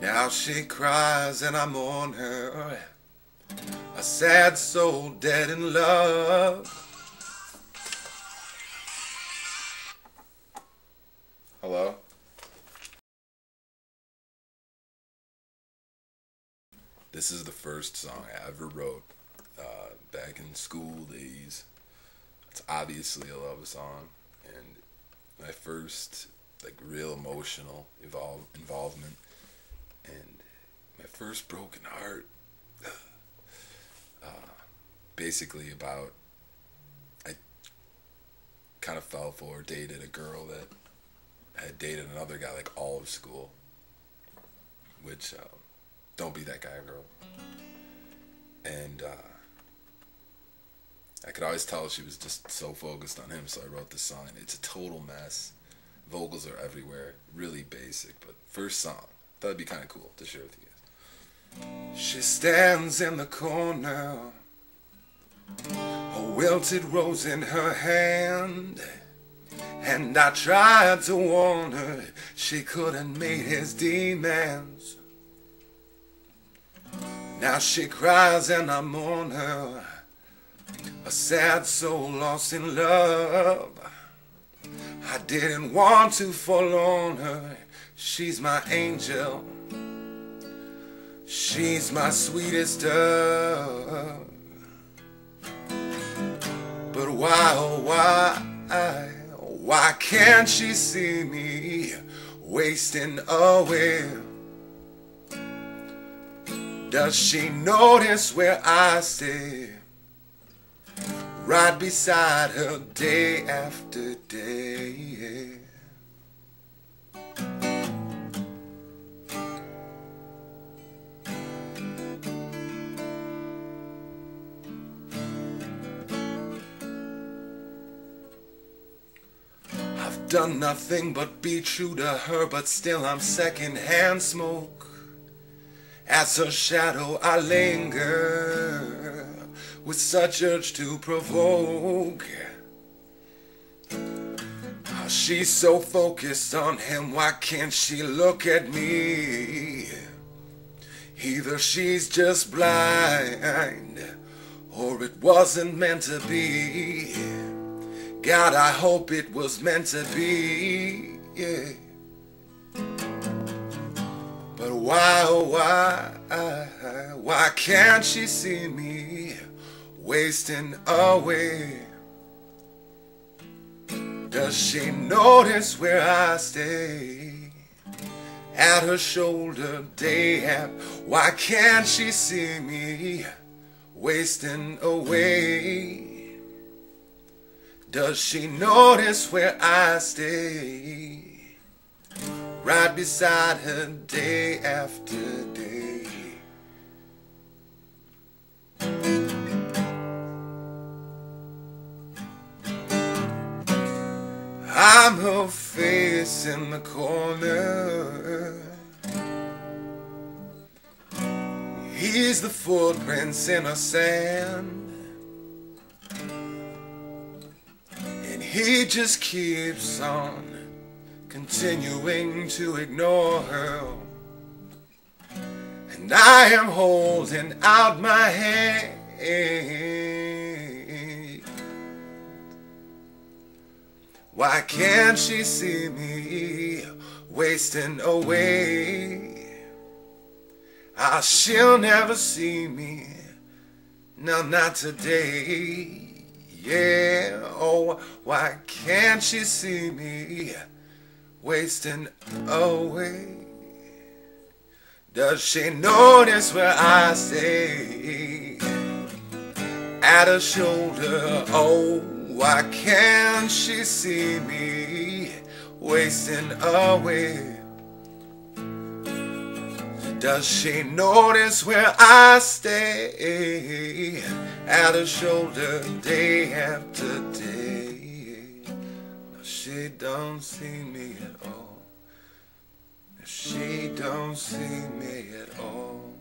Now she cries and I mourn her, a sad soul dead in love. Hello? This is the first song I ever wrote uh, back in school days. It's obviously a love song, and my first like real emotional and my first broken heart. Uh, basically about I kind of fell for dated a girl that had dated another guy like all of school, which. Um, don't be that guy girl. And uh, I could always tell she was just so focused on him, so I wrote this song. It's a total mess. Vocals are everywhere, really basic, but first song. That'd be kind of cool to share with you guys. She stands in the corner, a wilted rose in her hand. And I tried to warn her she couldn't meet his demands. Now she cries and I mourn her, a sad soul lost in love. I didn't want to forlorn her, she's my angel, she's my sweetest dove. But why, oh why, why can't she see me wasting away? Does she notice where I stay? Right beside her day after day. Done nothing but be true to her, but still I'm secondhand smoke. As her shadow I linger with such urge to provoke. Ah, she's so focused on him, why can't she look at me? Either she's just blind, or it wasn't meant to be. God, I hope it was meant to be. Yeah. But why, oh why, why can't she see me wasting away? Does she notice where I stay? At her shoulder, day at Why can't she see me wasting away? Does she notice where I stay? right beside her day after day. I'm her face in the corner. He's the footprints in her sand. He just keeps on continuing to ignore her. And I am holding out my hand. Why can't she see me wasting away? Ah, she'll never see me. No, not today. Yeah, oh, why can't she see me? wasting away. Does she notice where I stay? At her shoulder, oh, why can't she see me wasting away? Does she notice where I stay? At her shoulder, day after day. She don't see me at all. She don't see me at all.